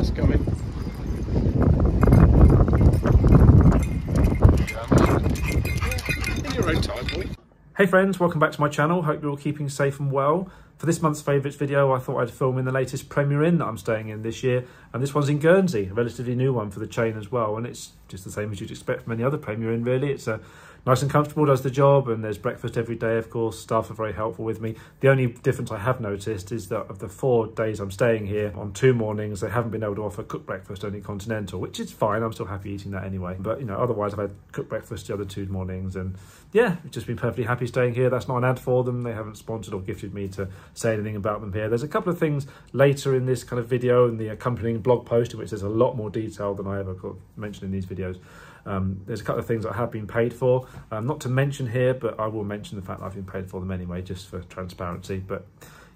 That's coming. In your own time, boy. Hey friends, welcome back to my channel. Hope you're all keeping safe and well. For this month's favourites video, I thought I'd film in the latest Premier Inn that I'm staying in this year. And this one's in Guernsey, a relatively new one for the chain as well. And it's just the same as you'd expect from any other Premier Inn, really. It's a nice and comfortable, does the job, and there's breakfast every day, of course. Staff are very helpful with me. The only difference I have noticed is that of the four days I'm staying here, on two mornings, they haven't been able to offer cooked breakfast, only continental, which is fine. I'm still happy eating that anyway. But, you know, otherwise I've had cooked breakfast the other two mornings, and yeah, just been perfectly happy staying here. That's not an ad for them. They haven't sponsored or gifted me to say anything about them here. There's a couple of things later in this kind of video and the accompanying blog post in which there's a lot more detail than I ever mentioned in these videos. Um, there's a couple of things that have been paid for, um, not to mention here, but I will mention the fact that I've been paid for them anyway, just for transparency. But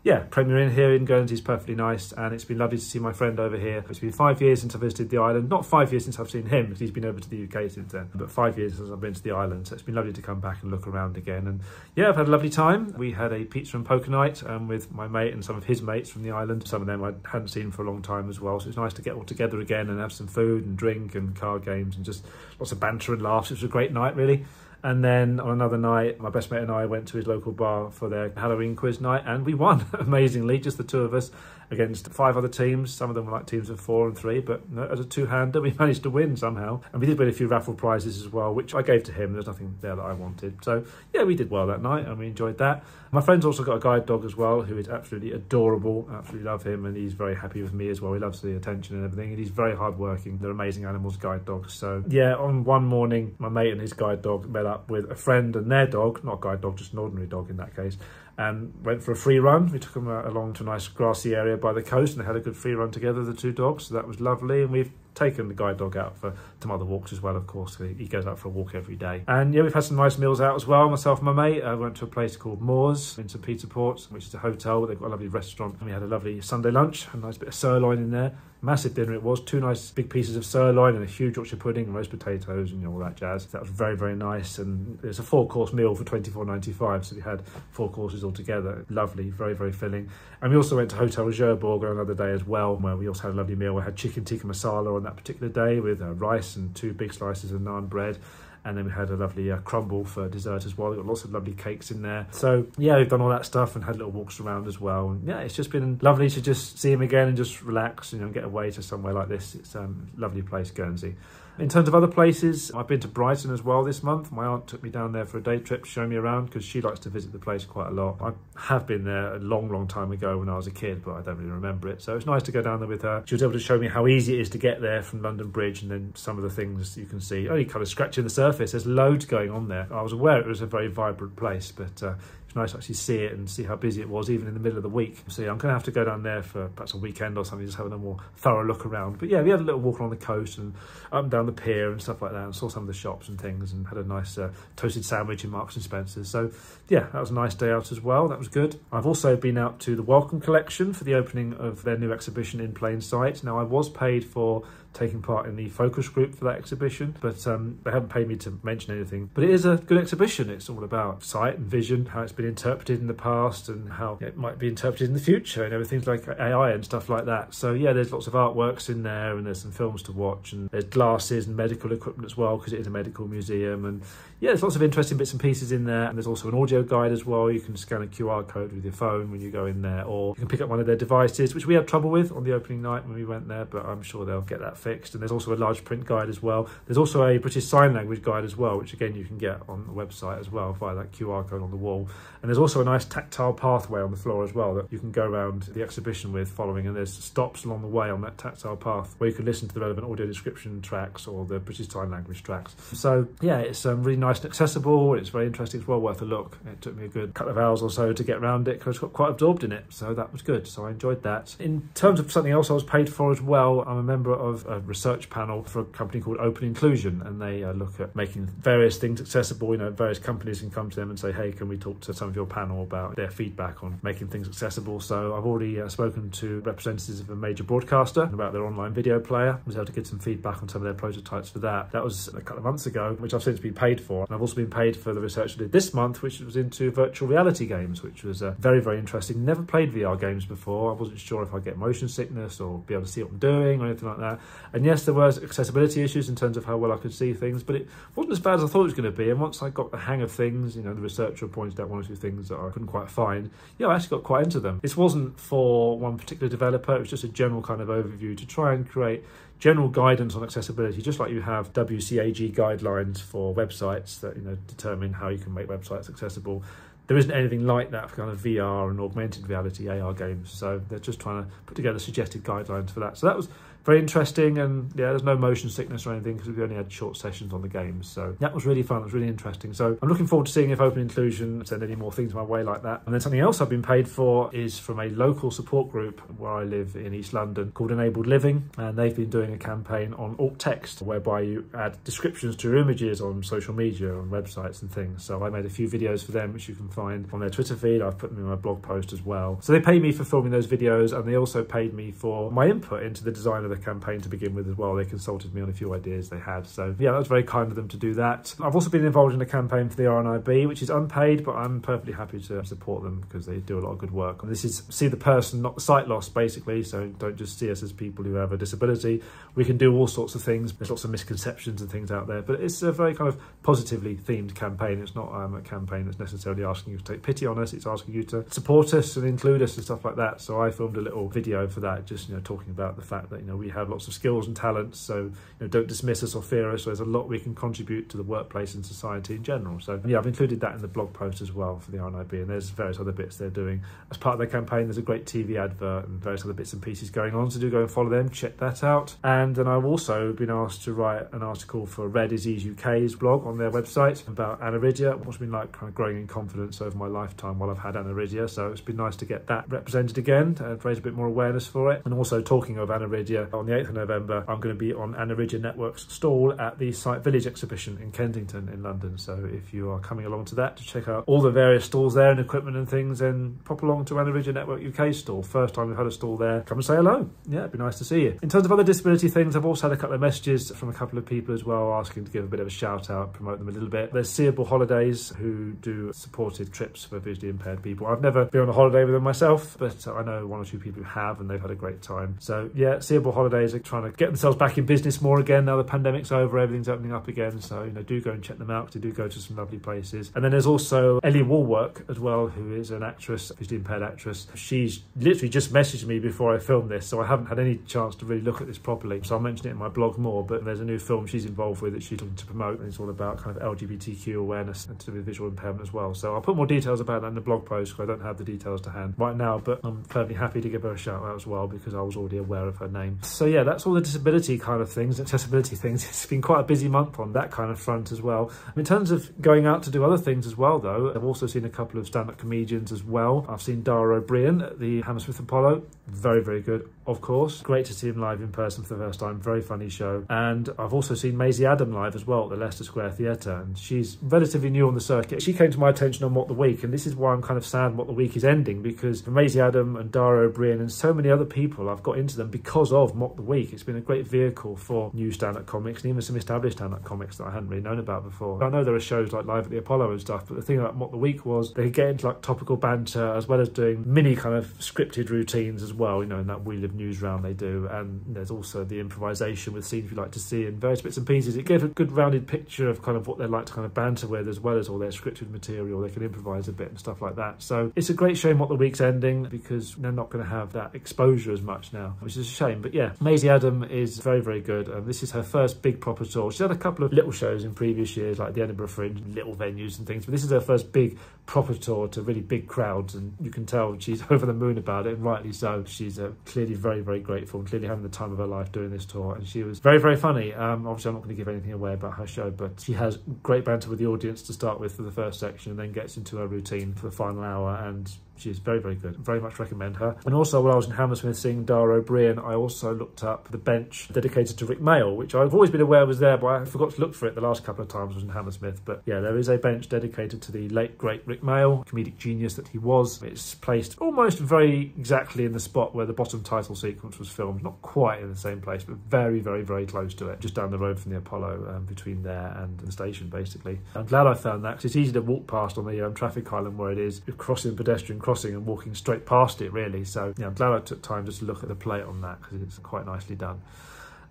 yeah, Premier Inn here in Guernsey is perfectly nice, and it's been lovely to see my friend over here. It's been five years since I visited the island. Not five years since I've seen him, because he's been over to the UK since then, but five years since I've been to the island. So it's been lovely to come back and look around again. And yeah, I've had a lovely time. We had a pizza and poker night um, with my mate and some of his mates from the island. Some of them I hadn't seen for a long time as well. So it's nice to get all together again and have some food and drink and card games and just lots of banter and laughs. It was a great night, really. And then on another night, my best mate and I went to his local bar for their Halloween quiz night, and we won amazingly, just the two of us against five other teams. Some of them were like teams of four and three, but as a two-hander, we managed to win somehow. And we did win a few raffle prizes as well, which I gave to him. There's nothing there that I wanted. So yeah, we did well that night, and we enjoyed that. My friend's also got a guide dog as well, who is absolutely adorable. Absolutely love him, and he's very happy with me as well. He loves the attention and everything, and he's very hardworking. They're amazing animals, guide dogs. So yeah, on one morning, my mate and his guide dog met up with a friend and their dog, not a guide dog, just an ordinary dog in that case, and went for a free run. We took them uh, along to a nice grassy area by the coast and they had a good free run together, the two dogs. So that was lovely. And we've taken the guide dog out for some other walks as well, of course. He goes out for a walk every day. And yeah, we've had some nice meals out as well. Myself and my mate uh, went to a place called Moores in St. Peter Port, which is a hotel. They've got a lovely restaurant. And we had a lovely Sunday lunch, a nice bit of sirloin in there. Massive dinner it was. Two nice big pieces of sirloin and a huge Yorkshire pudding and roast potatoes and you know, all that jazz. That was very, very nice. And it's a four course meal for twenty four ninety five. So we had four courses all together. Lovely, very, very filling. And we also went to Hotel Jerbourg on another day as well, where we also had a lovely meal. We had chicken tikka masala on that particular day with uh, rice and two big slices of naan bread and then we had a lovely uh, crumble for dessert as well. We got lots of lovely cakes in there. So yeah, we've done all that stuff and had little walks around as well. And yeah, it's just been lovely to just see him again and just relax, you know, and get away to somewhere like this. It's um, a lovely place, Guernsey. In terms of other places, I've been to Brighton as well this month. My aunt took me down there for a day trip to show me around because she likes to visit the place quite a lot. I have been there a long, long time ago when I was a kid, but I don't really remember it. So it's nice to go down there with her. She was able to show me how easy it is to get there from London Bridge and then some of the things you can see. Only kind of scratching the surface. There's loads going on there. I was aware it was a very vibrant place, but uh, nice to actually see it and see how busy it was even in the middle of the week. So yeah, I'm going to have to go down there for perhaps a weekend or something, just having a more thorough look around. But yeah, we had a little walk along the coast and up and down the pier and stuff like that and saw some of the shops and things and had a nice uh, toasted sandwich in Marks and Spencer's. So yeah, that was a nice day out as well. That was good. I've also been out to the Wellcome Collection for the opening of their new exhibition in plain sight. Now I was paid for taking part in the focus group for that exhibition, but um, they haven't paid me to mention anything. But it is a good exhibition. It's all about sight and vision, how it's been interpreted in the past and how it might be interpreted in the future and everything like AI and stuff like that. So yeah, there's lots of artworks in there and there's some films to watch and there's glasses and medical equipment as well because it is a medical museum and yeah, there's lots of interesting bits and pieces in there and there's also an audio guide as well. You can scan a QR code with your phone when you go in there or you can pick up one of their devices, which we had trouble with on the opening night when we went there, but I'm sure they'll get that fixed. And there's also a large print guide as well. There's also a British Sign Language guide as well, which again you can get on the website as well via that QR code on the wall. And there's also a nice tactile pathway on the floor as well that you can go around the exhibition with following. And there's stops along the way on that tactile path where you can listen to the relevant audio description tracks or the British Sign Language tracks. So yeah, it's um, really nice and accessible. It's very interesting. It's well worth a look. It took me a good couple of hours or so to get around it because I got quite absorbed in it. So that was good. So I enjoyed that. In terms of something else I was paid for as well, I'm a member of a research panel for a company called Open Inclusion, and they uh, look at making various things accessible. You know, various companies can come to them and say, "Hey, can we talk to some of your panel about their feedback on making things accessible. So I've already uh, spoken to representatives of a major broadcaster about their online video player. I was able to get some feedback on some of their prototypes for that. That was a couple of months ago, which I've since been paid for. And I've also been paid for the research I did this month, which was into virtual reality games, which was uh, very, very interesting. Never played VR games before. I wasn't sure if I'd get motion sickness or be able to see what I'm doing or anything like that. And yes, there was accessibility issues in terms of how well I could see things, but it wasn't as bad as I thought it was going to be. And once I got the hang of things, you know, the researcher pointed out one or two things that I couldn't quite find, yeah, I actually got quite into them. This wasn't for one particular developer, it was just a general kind of overview to try and create general guidance on accessibility, just like you have WCAG guidelines for websites that you know determine how you can make websites accessible. There isn't anything like that for kind of VR and augmented reality AR games. So they're just trying to put together suggested guidelines for that. So that was very interesting and yeah there's no motion sickness or anything because we only had short sessions on the games so that was really fun it was really interesting. So i'm looking forward to seeing if open inclusion send any more things my way like that. And then something else i've been paid for is from a local support group where i live in east london called enabled living and they've been doing a campaign on alt text whereby you add descriptions to your images on social media on websites and things. So i made a few videos for them which you can find on their twitter feed. I've put them in my blog post as well. So they pay me for filming those videos and they also paid me for my input into the design of the campaign to begin with as well. They consulted me on a few ideas they had. So yeah, that was very kind of them to do that. I've also been involved in a campaign for the RNIB, which is unpaid, but I'm perfectly happy to support them because they do a lot of good work. And this is see the person, not the sight loss, basically. So don't just see us as people who have a disability. We can do all sorts of things. There's lots of misconceptions and things out there, but it's a very kind of positively themed campaign. It's not um, a campaign that's necessarily asking you to take pity on us. It's asking you to support us and include us and stuff like that. So I filmed a little video for that, just you know talking about the fact that you know we have lots of skills and talents. So you know, don't dismiss us or fear us. There's a lot we can contribute to the workplace and society in general. So yeah, I've included that in the blog post as well for the RNIB, and there's various other bits they're doing as part of their campaign. There's a great TV advert and various other bits and pieces going on. So do go and follow them. Check that out. And then I've also been asked to write an article for Rare Disease UK's blog on their website about aniridia. What's been like kind of growing in confidence over my lifetime while I've had aniridia. So it's been nice to get that represented again and raise a bit more awareness for it. And also talking of aniridia on the 8th of November, I'm going to be on Aniridia Network's stall at the Sight Village exhibition in Kensington in London. So if you are coming along to that to check out all the various stalls there and equipment and things, then pop along to Aniridia Network UK stall. First time we've had a stall there. Come and say hello. Yeah, it'd be nice to see you. In terms of other disability things, I've also had a couple of messages from a couple of people as well asking to give a bit of a shout out, promote them a little bit. There's Seeable Holidays who do supported trips for visually impaired people. I've never been on a holiday with them myself, but I know one or two people who have and they've had a great time. So yeah, Seeable Holidays are trying to get themselves back in business more again now the pandemic's over, everything's opening up again. So, you know, do go and check them out. They do go to some lovely places. And then there's also Ellie Woolwork as well, who is an actress, visually impaired actress. She's literally just messaged me before I filmed this, so I haven't had any chance to really look at this properly. So I'll mention it in my blog more, but there's a new film she's involved with that she's looking to promote, and it's all about kind of LGBTQ awareness and to do with visual impairment as well. So I'll put more details about that in the blog post because I don't have the details to hand right now, but I'm perfectly happy to give her a shout out as well because I was already aware of her name. So yeah, that's all the disability kind of things, accessibility things. It's been quite a busy month on that kind of front as well. In terms of going out to do other things as well, though, I've also seen a couple of stand-up comedians as well. I've seen Dara Ó Briain at the Hammersmith Apollo. Very, very good, of course. Great to see him live in person for the first time. Very funny show. And I've also seen Maisie Adam live as well at the Leicester Square Theatre. And she's relatively new on the circuit. She came to my attention on Mock the Week. And this is why I'm kind of sad Mock the Week is ending because Maisie Adam and Dara Ó Briain and so many other people, I've got into them because Mock the Week. It's been a great vehicle for new stand-up comics and even some established stand-up comics that I hadn't really known about before. I know there are shows like Live at the Apollo and stuff, but the thing about Mock the Week was they could get into like topical banter as well as doing mini kind of scripted routines as well, you know, in that Wheel of news round they do. And there's also the improvisation with scenes you like to see and various bits and pieces. It gave a good rounded picture of kind of what they like to kind of banter with as well as all their scripted material. They can improvise a bit and stuff like that. So it's a great shame Mock the Week's ending because they're not going to have that exposure as much now, which is a shame. But yeah, Maisie Adam is very, very good. And this is her first big proper tour. She's had a couple of little shows in previous years, like the Edinburgh Fringe, little venues and things. But this is her first big proper tour to really big crowds, and you can tell she's over the moon about it, and rightly so. She's uh, clearly very, very grateful and clearly having the time of her life doing this tour. And she was very, very funny. Um, obviously, I'm not going to give anything away about her show, but she has great banter with the audience to start with for the first section, and then gets into her routine for the final hour. And She is very, very good. Very much recommend her. And also, while I was in Hammersmith seeing Dara Ó Briain, I also looked up the bench dedicated to Rik Mayall, which I've always been aware was there, but I forgot to look for it the last couple of times I was in Hammersmith. But yeah, there is a bench dedicated to the late, great Rik Mayall, comedic genius that he was. It's placed almost very exactly in the spot where the bottom title sequence was filmed. Not quite in the same place, but very, very, very close to it. Just down the road from the Apollo, um, between there and the station, basically. I'm glad I found that because it's easy to walk past on the um, traffic island where it is, crossing pedestrian crossing and walking straight past it, really. So yeah, I'm glad I took time just to look at the plate on that because it's quite nicely done.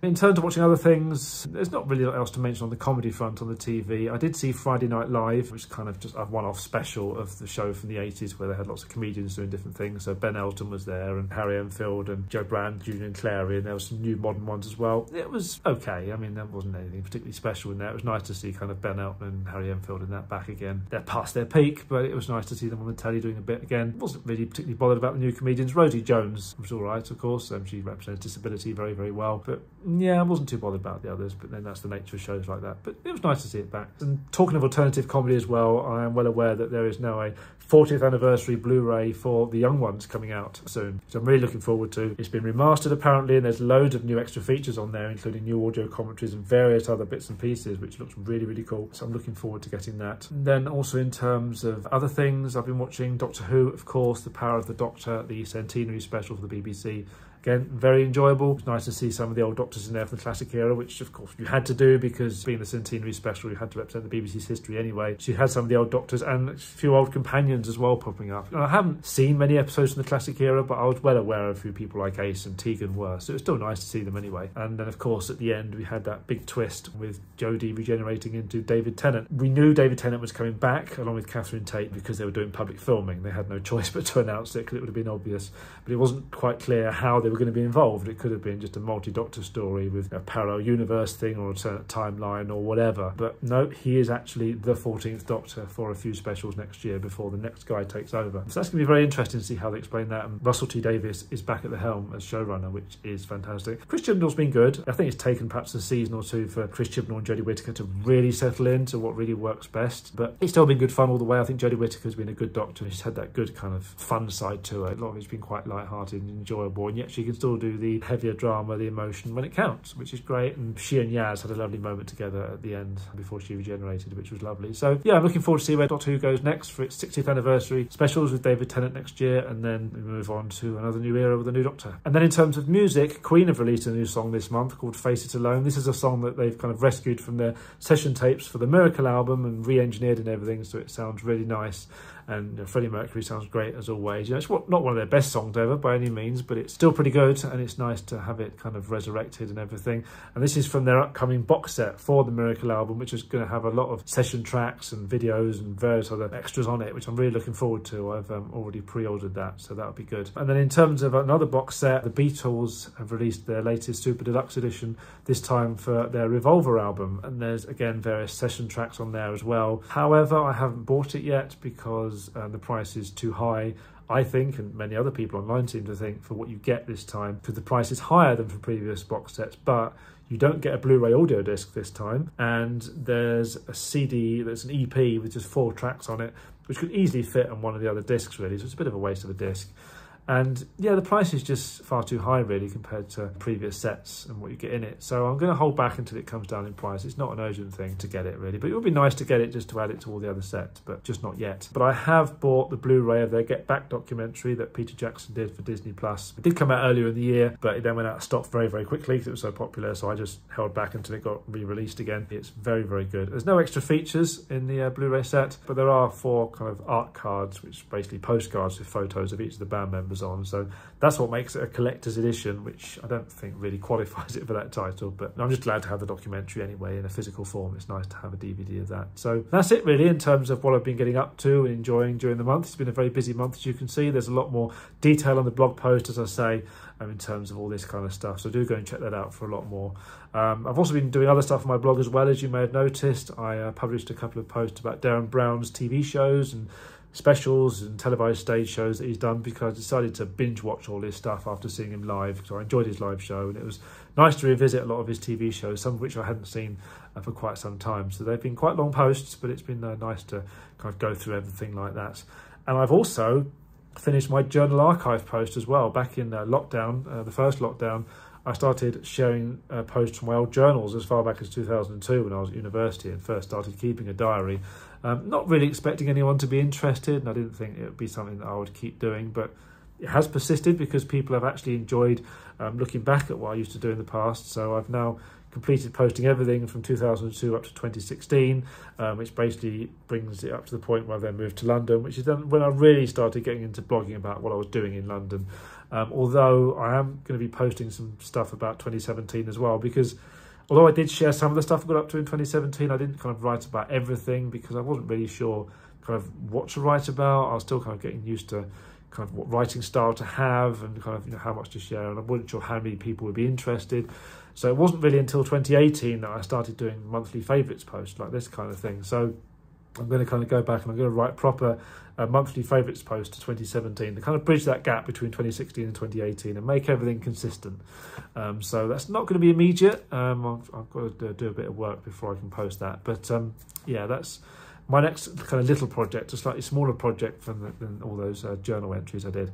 In terms of watching other things, there's not really else to mention on the comedy front on the TV. I did see Friday Night Live, which is kind of just a one-off special of the show from the 80s where they had lots of comedians doing different things. So Ben Elton was there and Harry Enfield and Jo Brand, Julian Clary, and there were some new modern ones as well. It was okay. I mean, there wasn't anything particularly special in there. It was nice to see kind of Ben Elton and Harry Enfield in that back again. They're past their peak, but it was nice to see them on the telly doing a bit again. Wasn't really particularly bothered about the new comedians. Rosie Jones was all right, of course. Um, she represented disability very, very well. But yeah, I wasn't too bothered about the others, but then that's the nature of shows like that. But it was nice to see it back. And talking of alternative comedy as well, I am well aware that there is now a 40th anniversary Blu-ray for The Young Ones coming out soon. So I'm really looking forward to. It's been remastered apparently, and there's loads of new extra features on there, including new audio commentaries and various other bits and pieces, which looks really, really cool. So I'm looking forward to getting that. And then also in terms of other things, I've been watching Doctor Who, of course, The Power of the Doctor, the centenary special for the BBC Again, very enjoyable. It's nice to see some of the old doctors in there from the classic era, which of course you had to do because being the centenary special, you had to represent the BBC's history anyway. So you had some of the old doctors and a few old companions as well popping up. And I haven't seen many episodes from the classic era, but I was well aware of who people like Ace and Tegan were. So it was still nice to see them anyway. And then of course at the end we had that big twist with Jodie regenerating into David Tennant. We knew David Tennant was coming back along with Catherine Tate because they were doing public filming. They had no choice but to announce it because it would have been obvious. But it wasn't quite clear how they were going to be involved. It could have been just a multi-doctor story with a parallel universe thing or a timeline or whatever. But no, he is actually the 14th Doctor for a few specials next year before the next guy takes over. So that's going to be very interesting to see how they explain that. And Russell T Davies is back at the helm as showrunner, which is fantastic. Chris Chibnall's been good. I think it's taken perhaps a season or two for Chris Chibnall and Jodie Whittaker to really settle into what really works best. But it's still been good fun all the way. I think Jodie Whittaker's been a good Doctor. And she's had that good kind of fun side to her. A lot of it's been quite light-hearted and enjoyable, and yet she can still do the heavier drama, the emotion when it counts, which is great. And she and Yaz had a lovely moment together at the end before she regenerated, which was lovely. So yeah, I'm looking forward to see where Doctor Who goes next for its 60th anniversary specials with David Tennant next year, and then we move on to another new era with a new Doctor. And then in terms of music, Queen have released a new song this month called Face It Alone. This is a song that they've kind of rescued from their session tapes for the Miracle album and re-engineered and everything, so it sounds really nice and know, Freddie Mercury sounds great as always. You know, it's not one of their best songs ever by any means, but it's still pretty good, and it's nice to have it kind of resurrected and everything. And this is from their upcoming box set for the Miracle album, which is going to have a lot of session tracks and videos and various other extras on it, which I'm really looking forward to. I've um, already pre-ordered that, so that'll be good. And then in terms of another box set, the Beatles have released their latest Super Deluxe edition, this time for their Revolver album, and there's again various session tracks on there as well. However, I haven't bought it yet because because uh, the price is too high. I think, and many other people online seem to think, for what you get this time, because the price is higher than for previous box sets, but you don't get a Blu-ray audio disc this time, and there's a CD, there's an EP with just four tracks on it, which could easily fit on one of the other discs, really, so it's a bit of a waste of a disc. And yeah, the price is just far too high really compared to previous sets and what you get in it. So I'm going to hold back until it comes down in price. It's not an urgent thing to get it really, but it would be nice to get it just to add it to all the other sets, but just not yet. But I have bought the Blu-ray of their Get Back documentary that Peter Jackson did for Disney Plus. It did come out earlier in the year, but it then went out of stock very, very quickly because it was so popular. So I just held back until it got re-released again. It's very, very good. There's no extra features in the uh, Blu-ray set, but there are four kind of art cards, which basically postcards with photos of each of the band members on. So that's what makes it a collector's edition, which I don't think really qualifies it for that title. But I'm just glad to have the documentary anyway in a physical form. It's nice to have a DVD of that. So that's it really in terms of what I've been getting up to and enjoying during the month. It's been a very busy month, as you can see. There's a lot more detail on the blog post, as I say, um, in terms of all this kind of stuff. So do go and check that out for a lot more. Um, I've also been doing other stuff on my blog as well, as you may have noticed. I uh, published a couple of posts about Derren Brown's TV shows and specials and televised stage shows that he's done because I decided to binge watch all his stuff after seeing him live because I enjoyed his live show and it was nice to revisit a lot of his TV shows, some of which I hadn't seen uh, for quite some time. So they've been quite long posts, but it's been uh, nice to kind of go through everything like that. And I've also finished my journal archive post as well. Back in uh, lockdown, uh, the first lockdown, I started sharing uh, posts from my old journals as far back as 2002 when I was at university and first started keeping a diary. Um, not really expecting anyone to be interested, and I didn't think it would be something that I would keep doing, but it has persisted because people have actually enjoyed um, looking back at what I used to do in the past. So I've now completed posting everything from 2002 up to 2016, um, which basically brings it up to the point where I then moved to London, which is then when I really started getting into blogging about what I was doing in London. Um, although I am going to be posting some stuff about 2017 as well, because although I did share some of the stuff I got up to in 2017, I didn't kind of write about everything because I wasn't really sure kind of what to write about. I was still kind of getting used to kind of what writing style to have and kind of you know how much to share and I wasn't sure how many people would be interested so it wasn't really until 2018 that I started doing monthly favourites posts like this kind of thing so I'm going to kind of go back and I'm going to write proper uh, monthly favourites post to 2017 to kind of bridge that gap between 2016 and 2018 and make everything consistent. Um, so that's not going to be immediate. Um, I've, I've, got to do a bit of work before I can post that. But um, yeah, that's my next kind of little project, a slightly smaller project than, than all those uh, journal entries I did.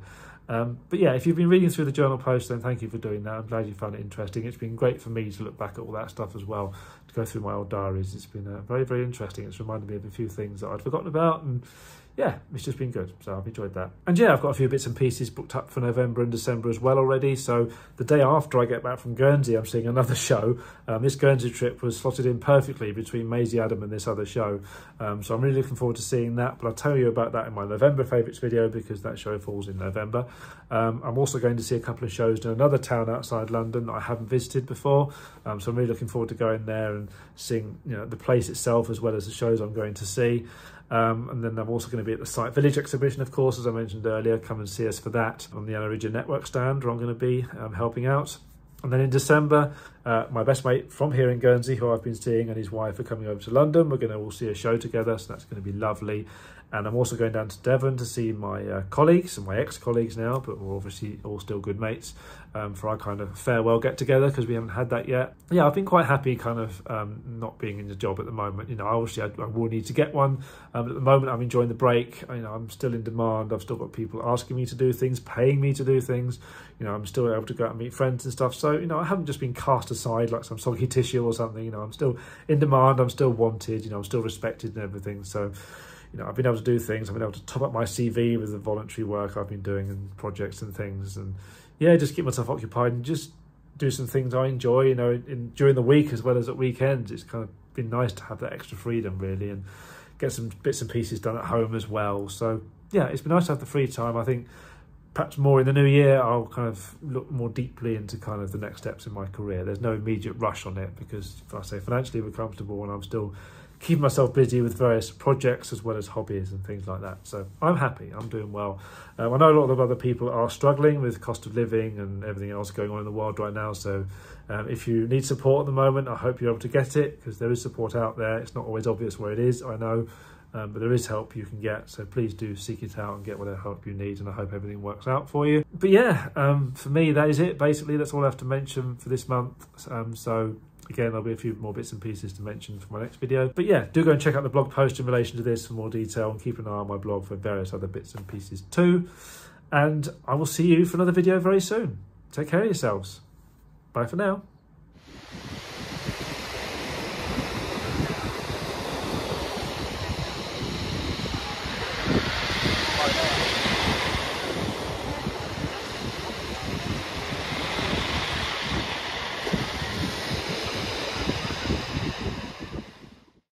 Um, but yeah, if you've been reading through the journal post, then thank you for doing that. I'm glad you found it interesting. It's been great for me to look back at all that stuff as well, to go through my old diaries. It's been uh, very, very interesting. It's reminded me of a few things that I'd forgotten about and yeah, it's just been good. So I've enjoyed that. And yeah, I've got a few bits and pieces booked up for November and December as well already. So the day after I get back from Guernsey, I'm seeing another show. Um, this Guernsey trip was slotted in perfectly between Maisie Adam and this other show. Um, so I'm really looking forward to seeing that. But I'll tell you about that in my November favourites video because that show falls in November. Um, I'm also going to see a couple of shows in another town outside London that I haven't visited before. Um, so I'm really looking forward to going there and seeing you know the place itself as well as the shows I'm going to see. Um, and then I'm also going to be at the Sight Village exhibition, of course, as I mentioned earlier. Come and see us for that on the Anna Network stand where I'm going to be um, helping out. And then in December, uh, my best mate from here in Guernsey, who I've been seeing, and his wife are coming over to London. We're going to all see a show together, so that's going to be lovely. And I'm also going down to Devon to see my uh, colleagues and my ex-colleagues now, but we're obviously all still good mates um, for our kind of farewell get-together because we haven't had that yet. Yeah, I've been quite happy kind of um, not being in the job at the moment. You know, obviously I, I will need to get one. Um, at the moment, I'm enjoying the break. You know, I'm still in demand. I've still got people asking me to do things, paying me to do things. You know, I'm still able to go out and meet friends and stuff. So, you know, I haven't just been cast aside like some soggy tissue or something. You know, I'm still in demand. I'm still wanted. You know, I'm still respected and everything. So, you know, I've been able to do things. I've been able to top up my CV with the voluntary work I've been doing and projects and things. And yeah, just keep myself occupied and just do some things I enjoy, you know, in, during the week as well as at weekends. It's kind of been nice to have that extra freedom really and get some bits and pieces done at home as well. So yeah, it's been nice to have the free time. I think perhaps more in the new year, I'll kind of look more deeply into kind of the next steps in my career. There's no immediate rush on it because, if I say financially, we're comfortable and I'm still keeping myself busy with various projects as well as hobbies and things like that. So I'm happy, I'm doing well. Um, I know a lot of other people are struggling with cost of living and everything else going on in the world right now. So um, if you need support at the moment, I hope you're able to get it because there is support out there. It's not always obvious where it is, I know. Um, but there is help you can get, so please do seek it out and get whatever help you need, and I hope everything works out for you. But yeah, um, for me, that is it. Basically, that's all I have to mention for this month. Um, so Again, there'll be a few more bits and pieces to mention for my next video. But yeah, do go and check out the blog post in relation to this for more detail and keep an eye on my blog for various other bits and pieces too. And I will see you for another video very soon. Take care of yourselves. Bye for now.